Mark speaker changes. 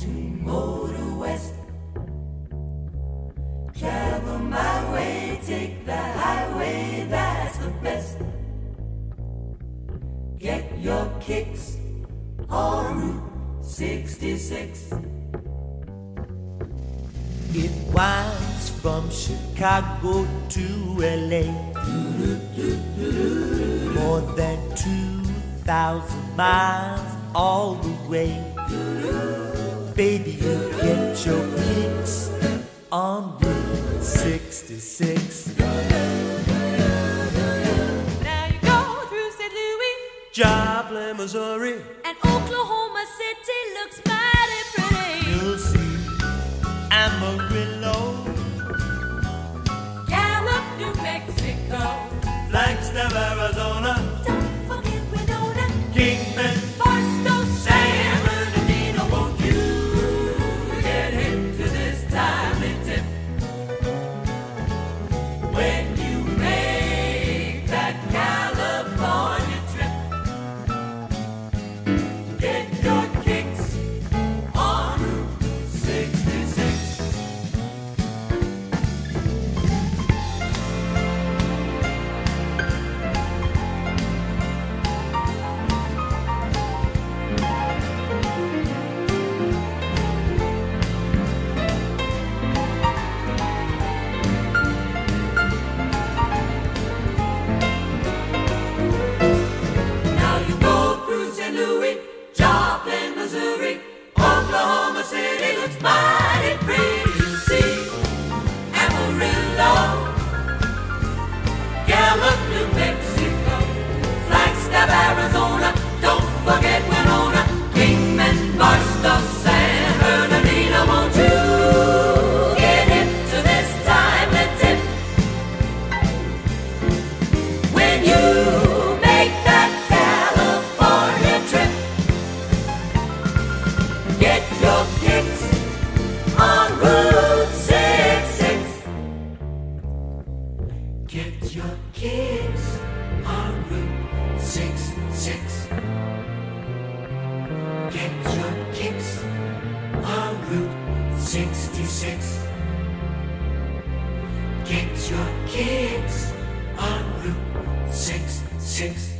Speaker 1: to motor west. Travel my way, take the highway, that's the best. Get your kicks on Route 66.
Speaker 2: It winds from Chicago to LA. More than 2,000 miles all the way. Baby, you get your kicks on Route 66.
Speaker 3: Now you go through St. Louis
Speaker 2: Joplin, Missouri,
Speaker 3: and Oklahoma City looks mighty pretty.
Speaker 2: you'll see Amarillo,
Speaker 3: Gallup, New Mexico.
Speaker 1: City looks mighty Get your kicks on Route 66. Get your kicks on Route 66. Get your kicks on Route 66.